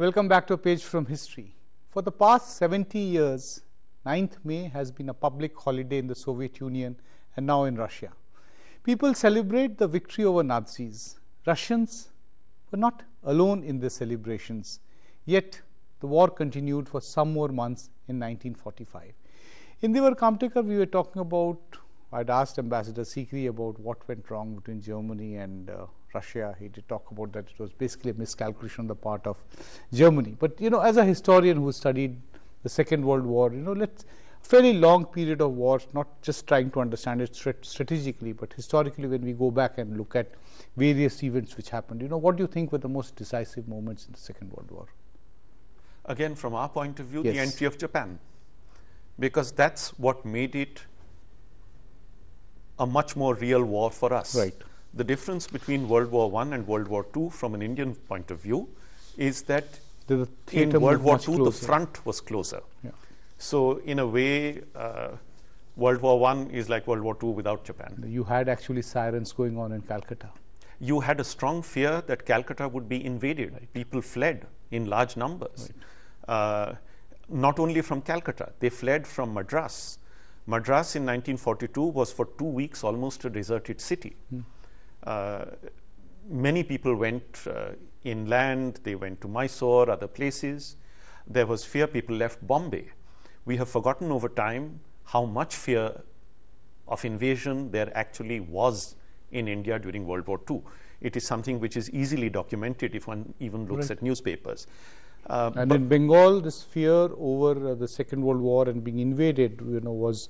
Welcome back to a page from history. For the past 70 years, 9th May has been a public holiday in the Soviet Union and now in Russia. People celebrate the victory over Nazis. Russians were not alone in the celebrations, yet the war continued for some more months in 1945. Indivar Kamtekar, we were talking about, I'd asked Ambassador Sikri about what went wrong between Germany and uh, Russia. He did talk about that it was basically a miscalculation on the part of Germany. But you know, as a historian who studied the Second World War, you know, let's fairly long period of wars, not just trying to understand it strategically, but historically when we go back and look at various events which happened, you know, what do you think were the most decisive moments in the Second World War? Again, from our point of view, yes. the entry of Japan, because that's what made it a much more real war for us. Right. The difference between World War I and World War II from an Indian point of view is that the in World War II the front was closer. Yeah. So in a way, uh, World War I is like World War II without Japan. You had actually sirens going on in Calcutta. You had a strong fear that Calcutta would be invaded. Right. People fled in large numbers. Right. Uh, not only from Calcutta, they fled from Madras. Madras in 1942 was for two weeks almost a deserted city. Hmm. Uh, many people went uh, inland, they went to Mysore, other places. There was fear, people left Bombay. We have forgotten over time how much fear of invasion there actually was in India during World War II. It is something which is easily documented if one even looks right. at newspapers. Uh, and in Bengal, this fear over uh, the Second World War and being invaded, you know, was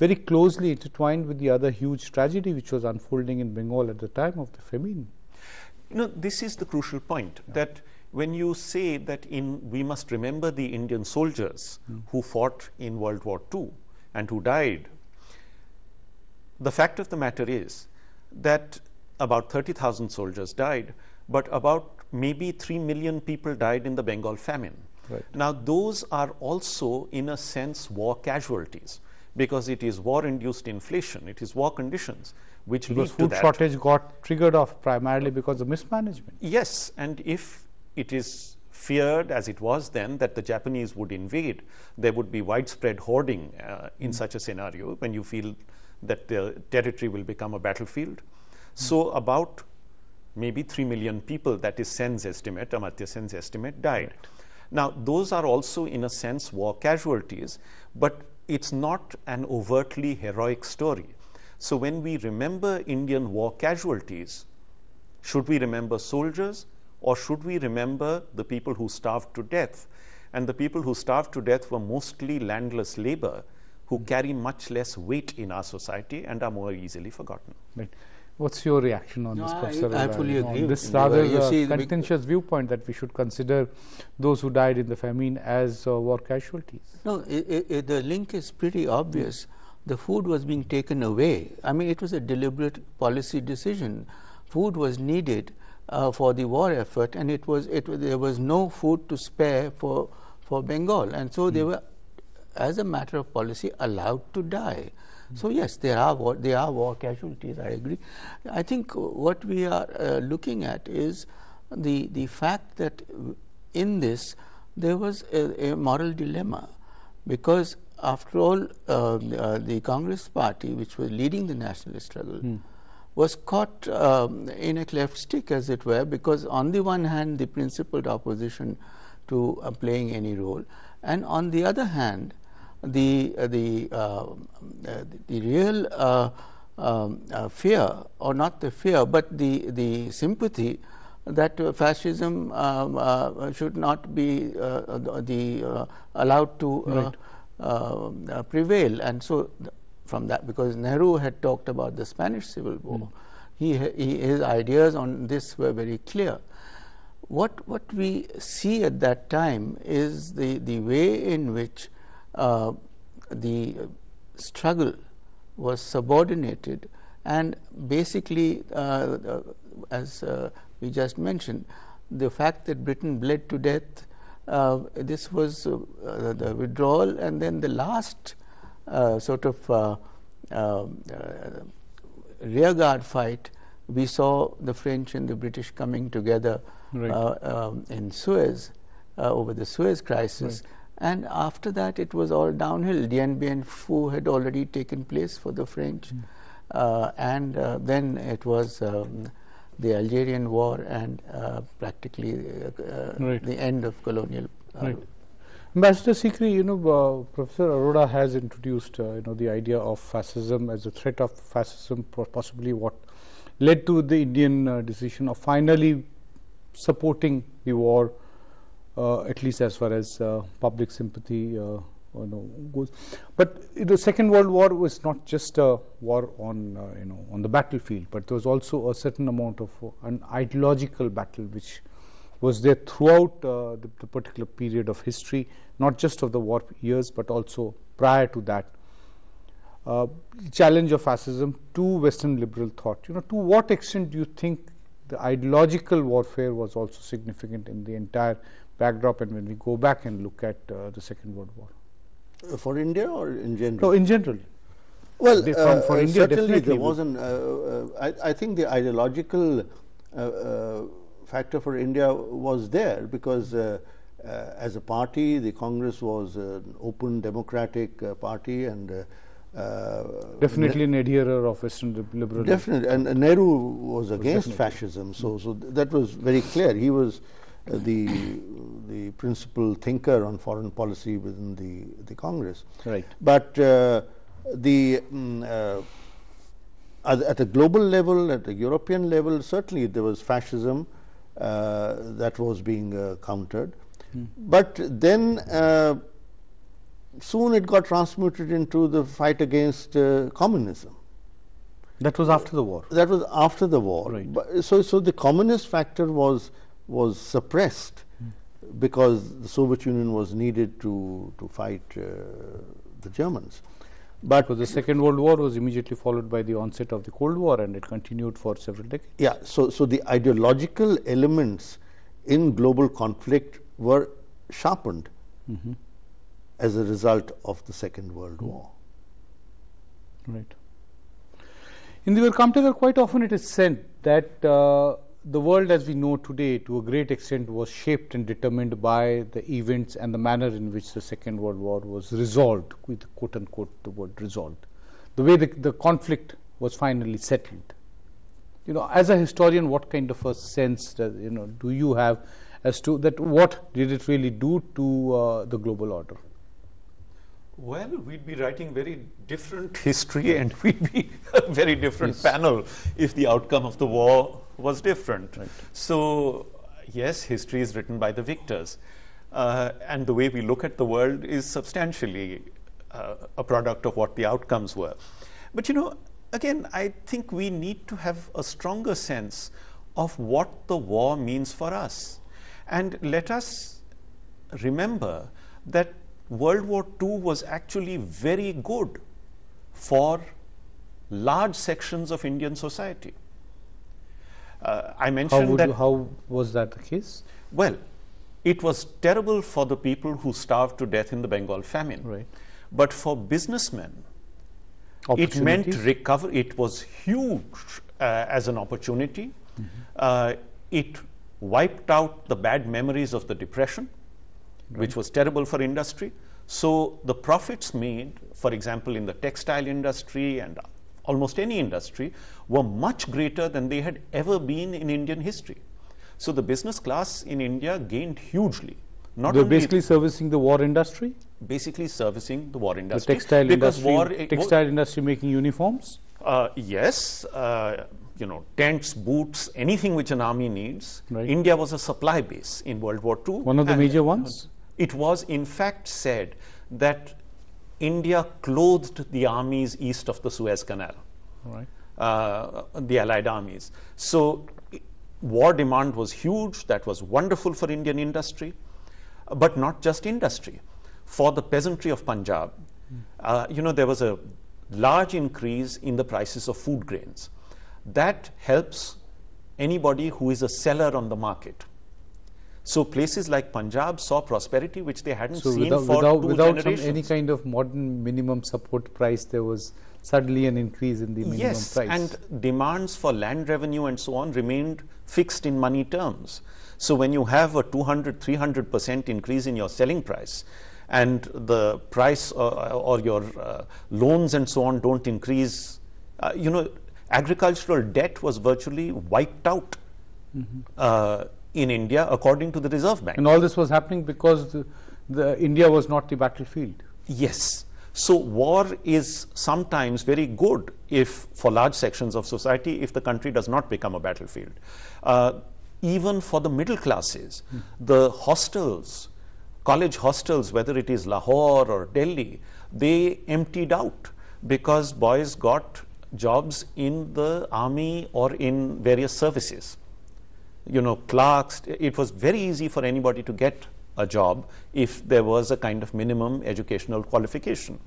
very closely intertwined with the other huge tragedy which was unfolding in Bengal at the time of the famine. You know, this is the crucial point yeah. that when you say that in we must remember the Indian soldiers mm. who fought in World War II and who died, the fact of the matter is that about 30,000 soldiers died, but about maybe 3 million people died in the Bengal famine. Right. Now, those are also, in a sense, war casualties because it is war-induced inflation, it is war conditions which because lead food to that. shortage got triggered off primarily because of mismanagement. Yes, and if it is feared as it was then that the Japanese would invade, there would be widespread hoarding uh, in mm. such a scenario when you feel that the territory will become a battlefield. Mm. So about maybe 3 million people, that is Sen's estimate, Amartya Sen's estimate, died. Right. Now, those are also in a sense war casualties, but it's not an overtly heroic story. So when we remember Indian war casualties, should we remember soldiers or should we remember the people who starved to death? And the people who starved to death were mostly landless labor who carry much less weight in our society and are more easily forgotten. Right. What's your reaction on no, this, Professor? I, I fully agree. this rather uh, contentious viewpoint that we should consider those who died in the famine as uh, war casualties. No, it, it, the link is pretty obvious. The food was being taken away. I mean, it was a deliberate policy decision. Food was needed uh, for the war effort, and it was it there was no food to spare for for Bengal, and so mm. they hmm. were, as a matter of policy, allowed to die. So yes, there are war, there are war casualties. I agree. I think what we are uh, looking at is the the fact that in this there was a, a moral dilemma because after all uh, uh, the Congress party which was leading the nationalist struggle hmm. was caught um, in a cleft stick as it were because on the one hand the principled opposition to uh, playing any role and on the other hand the uh, the, uh, the real uh, um, fear, or not the fear, but the the sympathy that fascism um, should not be the allowed to right. prevail, and so from that because Nehru had talked about the Spanish Civil War. Mm. He, he, his ideas on this were very clear. What what we see at that time is the the way in which uh, the struggle was subordinated and basically uh, uh, as uh, we just mentioned the fact that Britain bled to death uh, this was uh, the withdrawal and then the last sort of rearguard fight we saw the French and the British coming together right. um, in Suez uh, over the Suez crisis. Right. And after that, it was all downhill. Dien Bien Phu had already taken place for the French. Mm. Uh, and uh, then it was um, the Algerian War and uh, practically uh, right. the end of colonial. right. Ambassador Sikri, you know, Professor Arora has introduced, you know, the idea of fascism as a threat of fascism, possibly what led to the Indian decision of finally supporting the war, uh, at least as far as uh, public sympathy uh, you know, goes. But the Second World War was not just a war on you know on the battlefield, but there was also a certain amount of an ideological battle which was there throughout uh, the, the, particular period of history, not just of the war years, but also prior to that. Uh, challenge of fascism to Western liberal thought. You know, to what extent do you think the ideological warfare was also significant in the entire backdrop and when we go back and look at uh, the Second World War. Uh, for India or in general? No, in general. Well, uh, for India, certainly there wasn't. Uh, uh, I, I, think the ideological uh, factor for India was there because as a party, the Congress was an open democratic party and uh, definitely an adherer of Western liberalism. Definitely, and uh, Nehru was against was fascism, so so th that was very clear. He was uh, the the principal thinker on foreign policy within the the Congress. Right. But uh, the um, at, at, a global level, at a European level, certainly there was fascism uh, that was being countered. Hmm. But then soon it got transmuted into the fight against uh, communism. That was after the war. That was after the war. Right. But, so, so the communist factor was was suppressed because the Soviet Union was needed to to fight uh, the Germans. But because the Second World War was immediately followed by the onset of the Cold War, and it continued for several decades. Yeah. So, so the ideological elements in global conflict were sharpened. Mm -hmm as a result of the Second World War. Right. Indivar Kamtekar, quite often it is said that uh, the world as we know today, to a great extent, was shaped and determined by the events and the manner in which the Second World War was resolved, with quote unquote the word resolved, the way the, the conflict was finally settled. You know, as a historian, what kind of a sense does, you know do you have as to that? What did it really do to uh, the global order? Well, we'd be writing very different history and we'd be a very different yes. panel if the outcome of the war was different. Right. So, yes, history is written by the victors. Uh, and the way we look at the world is substantially uh, a product of what the outcomes were. But you know, again, I think we need to have a stronger sense of what the war means for us. And let us remember that World War II was actually very good for large sections of Indian society. Uh, I mentioned how that. You, how was that the case? Well, it was terrible for the people who starved to death in the Bengal famine. Right. But for businessmen, it meant recover. It was huge uh, as an opportunity. Mm -hmm. uh, it wiped out the bad memories of the depression right. which was terrible for industry. So the profits made, for example, in the textile industry and almost any industry, were much greater than they had ever been in Indian history. So the business class in India gained hugely. Not They're basically servicing the war industry? Basically servicing the war industry. The textile because industry, war, textile industry making uniforms? Uh, yes. Uh, you know, tents, boots, anything which an army needs. Right. India was a supply base in World War II. One of the major ones? It was in fact said that India clothed the armies east of the Suez Canal, right. uh, the Allied armies. So war demand was huge. That was wonderful for Indian industry, but not just industry. For the peasantry of Punjab, mm. uh, you know, there was a large increase in the prices of food grains. That helps anybody who is a seller on the market. So places like Punjab saw prosperity which they hadn't so seen without, for without, two without generations. any kind of modern minimum support price, there was suddenly an increase in the minimum yes, price. and demands for land revenue and so on remained fixed in money terms. So when you have a 200, 300 percent increase in your selling price, and the price uh, or your uh, loans and so on don't increase, uh, you know, agricultural debt was virtually wiped out mm -hmm. In India according to the Reserve Bank. And all this was happening because the, the India was not the battlefield. Yes. So war is sometimes very good if, for large sections of society, if the country does not become a battlefield. Uh, even for the middle classes, mm. the hostels, college hostels, whether it is Lahore or Delhi, they emptied out because boys got jobs in the army or in various services. You know, clerks, it was very easy for anybody to get a job if there was a kind of minimum educational qualification.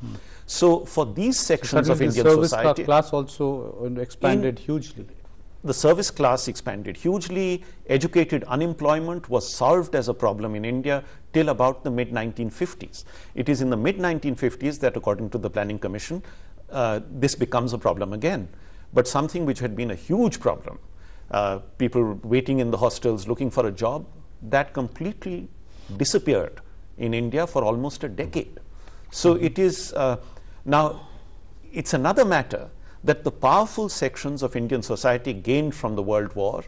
So for these sections so of Indian service society, class also uh, expanded hugely. The service class expanded hugely. Educated unemployment was solved as a problem in India till about the mid 1950s. It is in the mid 1950s that, according to the Planning Commission, uh, this becomes a problem again. But something which had been a huge problem, uh, people waiting in the hostels looking for a job, that completely disappeared in India for almost a decade. So mm-hmm. it is uh, now, it's another matter that the powerful sections of Indian society gained from the World War,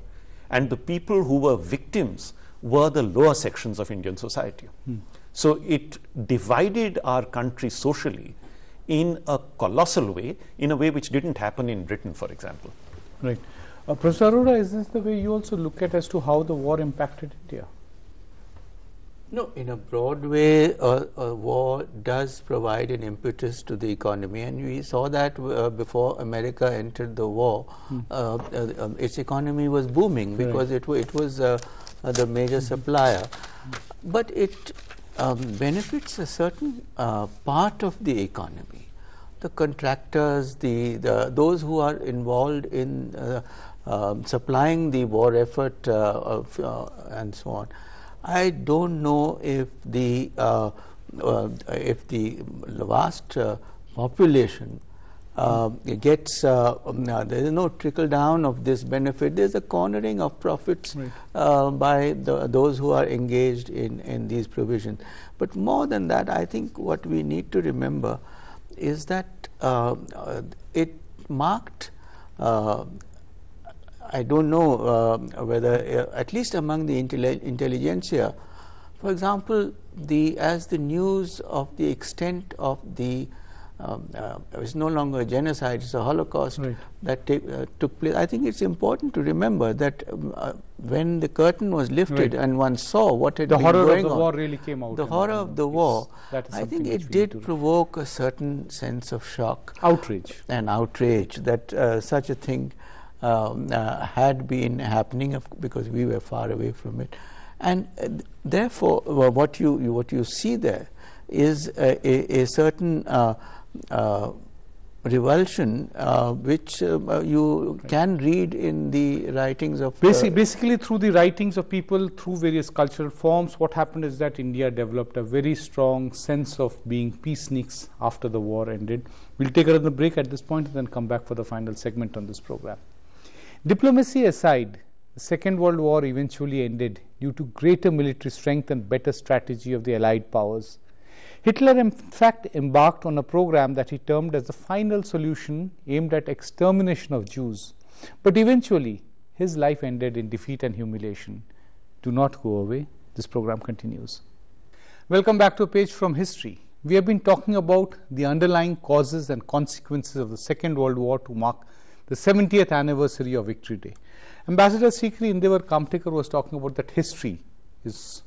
and the people who were victims were the lower sections of Indian society. Mm. So it divided our country socially in a colossal way, in a way which didn't happen in Britain, for example. Right. Uh, Professor Arora, is this the way you also look at as to how the war impacted India? No, in a broad way, uh, a war does provide an impetus to the economy, and we saw that uh, before America entered the war. Hmm. Uh, uh um, its economy was booming because it, it was uh, uh, the major hmm. supplier. But it um, benefits a certain part of the economy. The contractors, the, the those who are involved in um, supplying the war effort of, and so on I don't know if the uh, uh, if the vast uh, population uh, gets uh, um, uh, there is no trickle down of this benefit. There is a cornering of profits right. by the, those who are engaged in in these provisions. But more than that, I think what we need to remember is that it marked I don't know uh, whether, uh, at least among the intelligentsia, for example, the as the news of the extent of the um, uh, it's no longer a genocide, it's a Holocaust right. that uh, took place. I think it's important to remember that um, uh, when the curtain was lifted right. and one saw what had the been horror going of the on, war really came out. The horror of the war, I think it did provoke a certain sense of shock, outrage, and outrage that uh, such a thing had been happening because we were far away from it. And uh, therefore, what you, what you see there is a, a, certain uh, uh revulsion uh, which uh, you can read in the writings of basically, basically through the writings of people through various cultural forms what happened is that india developed a very strong sense of being peaceniks after the war ended. We'll take another break at this point and then come back for the final segment on this program Diplomacy aside, the Second World War eventually ended due to greater military strength and better strategy of the Allied powers. Hitler, in fact, embarked on a program that he termed as the final solution aimed at extermination of Jews. But eventually, his life ended in defeat and humiliation. Do not go away. This program continues. Welcome back to a page from history. We have been talking about the underlying causes and consequences of the Second World War to mark the 70th anniversary of Victory Day. Ambassador Sikri Indivar Kamtekar was talking about that history is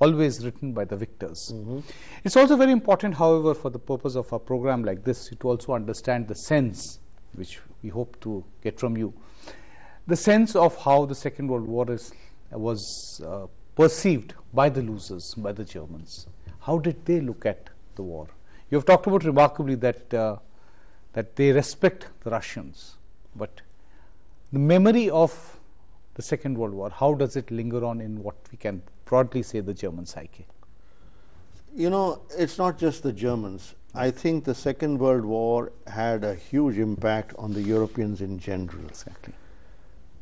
always written by the victors. Mm -hmm. It's also very important, however, for the purpose of a program like this, to also understand the sense, which we hope to get from you, the sense of how the Second World War is, was uh, perceived by the losers, by the Germans. How did they look at the war? You have talked about remarkably that uh, that they respect the Russians but the memory of the Second World War? How does it linger on in what we can broadly say the German psyche? You know, it's not just the Germans. I think the Second World War had a huge impact on the Europeans in general. Exactly.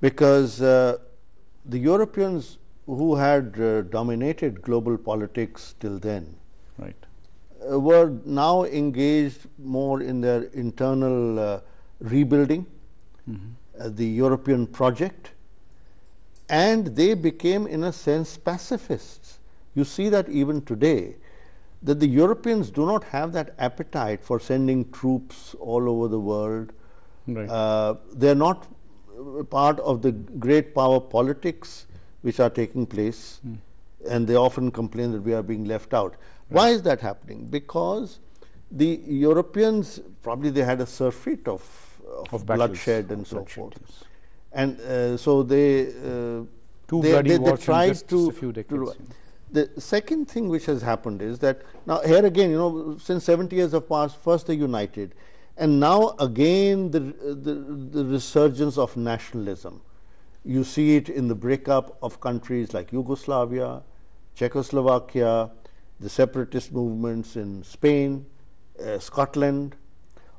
Because uh, the Europeans who had uh, dominated global politics till then right. Uh, were now engaged more in their internal uh, rebuilding, mm -hmm. the European project, and they became, in a sense, pacifists. You see that even today, that the Europeans do not have that appetite for sending troops all over the world. Right. Uh, they're not part of the great power politics which are taking place, mm. and they often complain that we are being left out. Right. Why is that happening? Because the Europeans probably they had a surfeit of, of, of bloodshed and so forth, yes. and uh, so they uh, two they, bloody they, they tried to, just a few decades. To, the second thing which has happened is that now here again, you know, since 70 years have passed, first they united, and now again the, the, the resurgence of nationalism. You see it in the breakup of countries like Yugoslavia, Czechoslovakia, the separatist movements in Spain, uh, Scotland,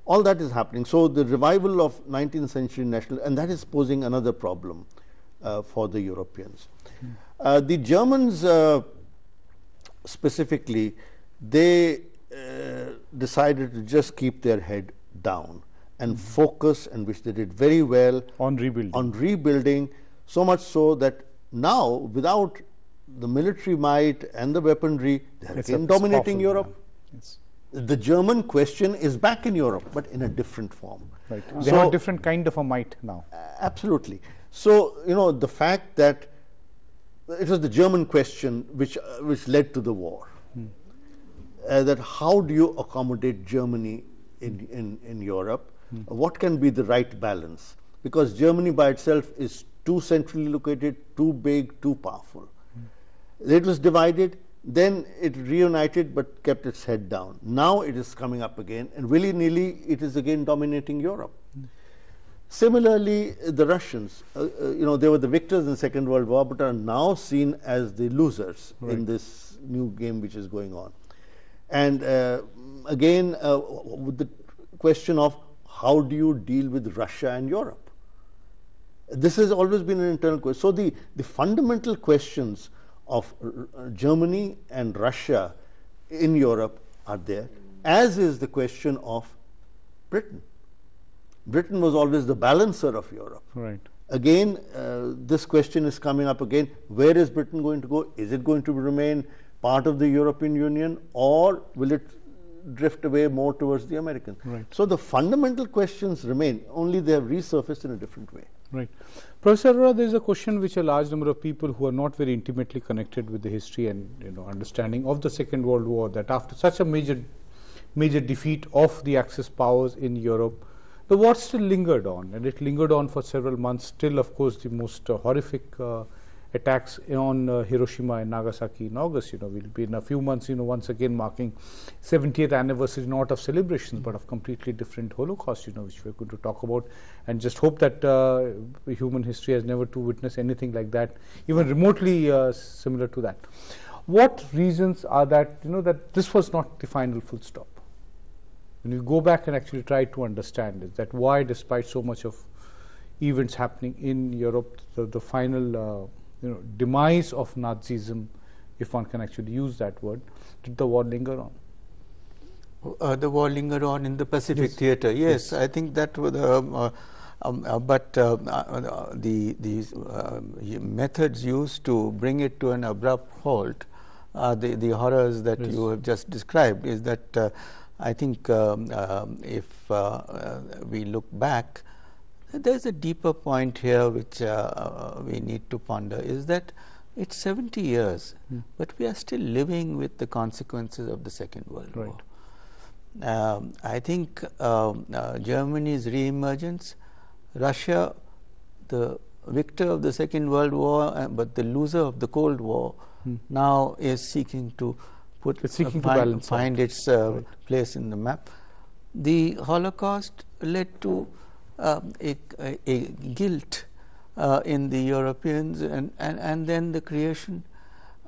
all that is happening. So the revival of 19th century national, and that is posing another problem uh, for the Europeans. Hmm. Uh, the Germans uh, specifically, they uh, decided to just keep their head down and mm -hmm. focus, and which they did very well on rebuilding. On rebuilding, so much so that now, without the military might and the weaponry, they are dominating Europe. Yes. The German question is back in Europe, but in a different form. Right. They so, have a different kind of a might now. absolutely. So, you know, the fact that it was the German question which, uh, which led to the war. Hmm. Uh, that how do you accommodate Germany in, in, in Europe? Hmm. Uh, what can be the right balance? Because Germany by itself is too centrally located, too big, too powerful. Hmm. It was divided, then it reunited but kept its head down. Now it is coming up again, and willy nilly it is again dominating Europe. Similarly, the Russians, uh, uh, you know, they were the victors in the Second World War, but are now seen as the losers right. in this new game which is going on. And uh, again, uh, with the question of how do you deal with Russia and Europe? This has always been an internal question. So the, the fundamental questions of Germany and Russia in Europe are there, as is the question of Britain. Britain was always the balancer of Europe. Right. Again, uh, this question is coming up again. Where is Britain going to go? Is it going to remain part of the European Union or will it drift away more towards the Americans? Right. So the fundamental questions remain, only they have resurfaced in a different way. Right. Professor Arora, there is a question which a large number of people who are not very intimately connected with the history and you know understanding of the Second World War that after such a major major defeat of the Axis powers in Europe, the war still lingered on, and it lingered on for several months. Still, of course, the most uh, horrific uh, attacks on uh, Hiroshima and Nagasaki in August. You know, we'll be in a few months, you know, once again marking 70th anniversary not of celebrations but of completely different Holocaust. You know, which we're going to talk about, and just hope that uh, human history has never to witness anything like that, even remotely uh, similar to that. What reasons are that you know that this was not the final full stop? when you go back and actually try to understand is that why despite so much of events happening in Europe, the, the final uh, you know, demise of Nazism, if one can actually use that word, did the war linger on? Uh, the war linger on in the Pacific yes. theater. Yes, yes, I think that was um, uh, um, uh, but uh, uh, the these methods used to bring it to an abrupt halt, the the horrors that yes. you have just described, is that I think um, um, if uh, uh, we look back, there's a deeper point here which uh, we need to ponder is that it's 70 years, mm. but we are still living with the consequences of the Second World right. War. Um, I think um, uh, Germany's reemergence, Russia, the victor of the Second World War, uh, but the loser of the Cold War, mm. now is seeking to put it's seeking uh, find, find its uh, right. place in the map. The Holocaust led to um, a, a, a, guilt uh, in the Europeans, and, and, and then the creation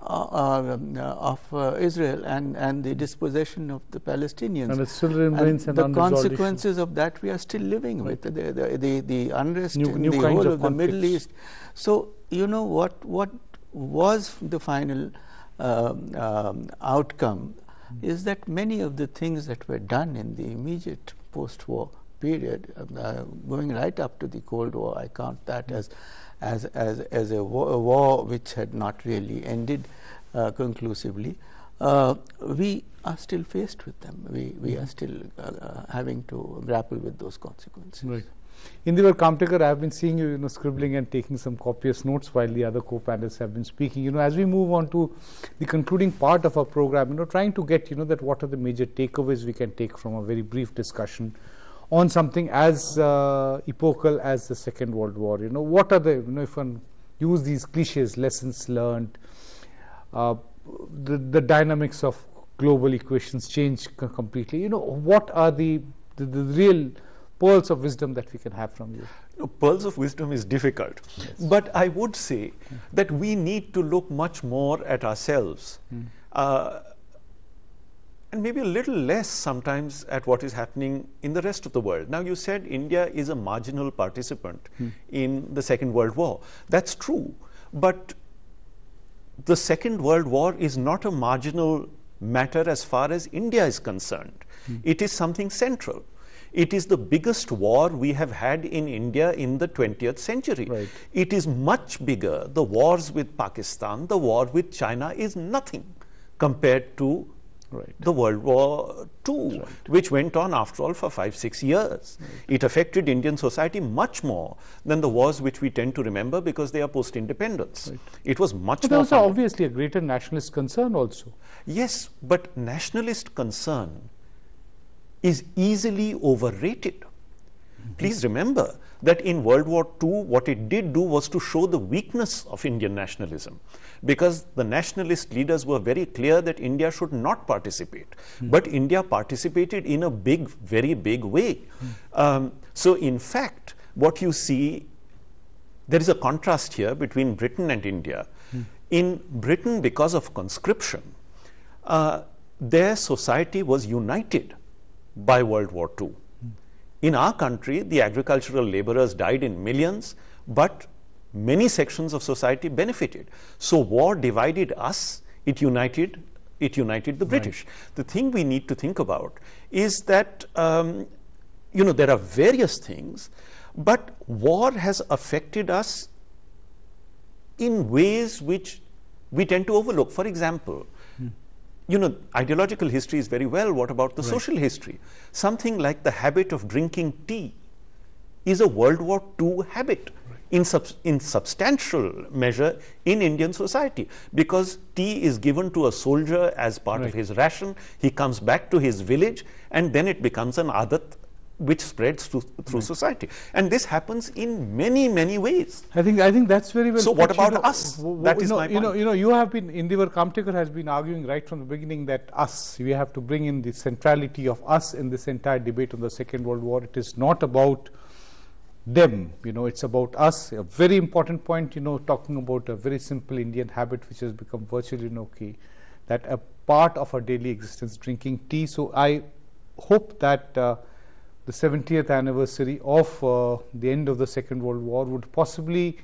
uh, um, uh, of uh, Israel and, and the dispossession of the Palestinians. And it still remains and an The consequences issue. of that we are still living right. with, the, the, the, the unrest new, in new the whole of, of the Middle East. So, you know, what, what was the final um, um, outcome mm. is that many of the things that were done in the immediate post-war period, uh, going right up to the Cold War, I count that mm. as as, as, as a, war, a war which had not really ended uh, conclusively, uh, we are still faced with them. We, we are still uh, uh having to grapple with those consequences. Right. Indivar Kamtekar, I have been seeing you, you know, scribbling and taking some copious notes while the other co-panelists have been speaking. You know, as we move on to the concluding part of our program, you know, trying to get, you know, that what are the major takeaways we can take from a very brief discussion on something as uh, epochal as the Second World War. You know, what are the, you know, if one use these cliches, lessons learned, uh, the, the dynamics of global equations change completely. You know, what are the, the, the, real pearls of wisdom that we can have from you? No, pearls of wisdom is difficult. Yes. But I would say that we need to look much more at ourselves. Mm. Uh, and maybe a little less sometimes at what is happening in the rest of the world. Now, you said India is a marginal participant hmm. in the Second World War. That's true. But the Second World War is not a marginal matter as far as India is concerned. Hmm. It is something central. It is the biggest war we have had in India in the 20th century. Right. It is much bigger. The wars with Pakistan, the war with China is nothing compared to right. the World War II, right. which went on, after all, for five, six years. Right. It affected Indian society much more than the wars which we tend to remember because they are post independence. It was much but more. But there was obviously a greater nationalist concern also. Yes, but nationalist concern is easily overrated. Please remember that in World War II, what it did do was to show the weakness of Indian nationalism because the nationalist leaders were very clear that India should not participate. Mm. But India participated in a big, very big way. Mm. Um, so, in fact, what you see, there is a contrast here between Britain and India. Mm. In Britain, because of conscription, uh, their society was united by World War II. In our country, the agricultural laborers died in millions, but many sections of society benefited. So war divided us, it united it united the British. Right. The thing we need to think about is that um, you know there are various things, but war has affected us in ways which we tend to overlook. For example. You know, ideological history is very well. What about the right. social history? Something like the habit of drinking tea is a World War II habit in, sub in substantial measure in Indian society because tea is given to a soldier as part right. of his ration. He comes back to his village and then it becomes an adat which spreads through, through right. society. And this happens in many, many ways. I think I think that's very well. So what about you know, us? that is know, my you Know, you know, you have been Indivar Kamtekar has been arguing right from the beginning that us, we have to bring in the centrality of us in this entire debate on the Second World War. It is not about them you know it's about us a very important point you know talking about a very simple indian habit which has become virtually no key that a part of our daily existence drinking tea so i hope that uh, the 70th anniversary of uh, the end of the second world war would possibly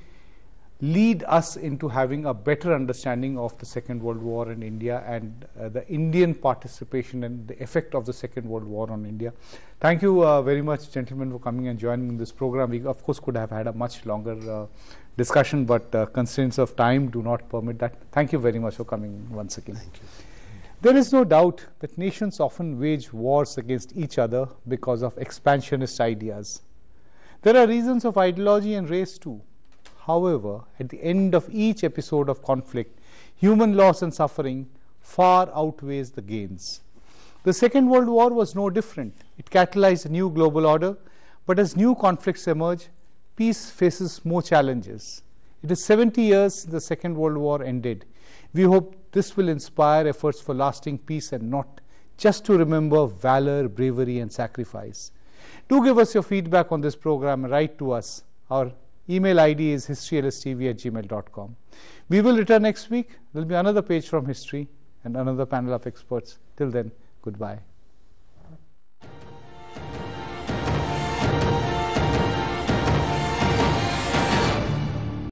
lead us into having a better understanding of the Second World War in India and uh, the Indian participation and the effect of the Second World War on India. Thank you uh, very much, gentlemen, for coming and joining in this program. We, of course, could have had a much longer uh, discussion, but uh, constraints of time do not permit that. Thank you very much for coming once again. Thank you. There is no doubt that nations often wage wars against each other because of expansionist ideas. There are reasons of ideology and race too. However, at the end of each episode of conflict, human loss and suffering far outweighs the gains. The Second World War was no different. It catalyzed a new global order, but as new conflicts emerge, peace faces more challenges. It is 70 years since the Second World War ended. We hope this will inspire efforts for lasting peace and not just to remember valor, bravery, and sacrifice. Do give us your feedback on this program write to us. Our Email ID is historylstv at gmail.com. We will return next week. There will be another page from history and another panel of experts. Till then, goodbye.